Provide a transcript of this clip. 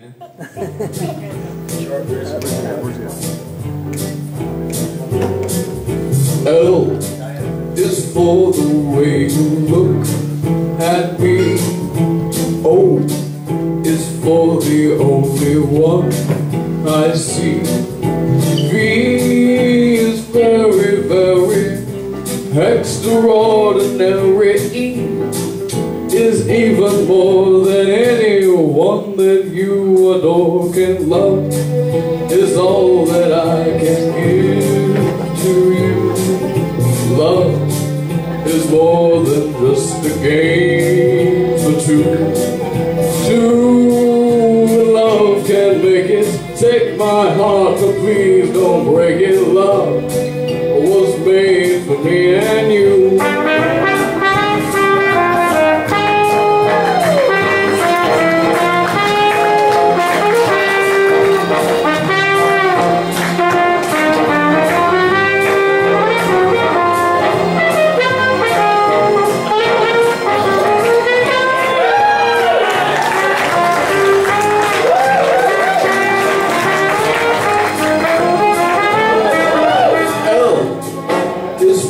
L is for the way you look at me. O is for the only one I see. V is very, very extraordinary. E is even more than anyone that you adore can love. Is all that I can give to you. Love is more than just a game for two. Two love can make it. Take my heart, but please don't break it. Love was made for me and